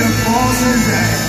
an awesome day.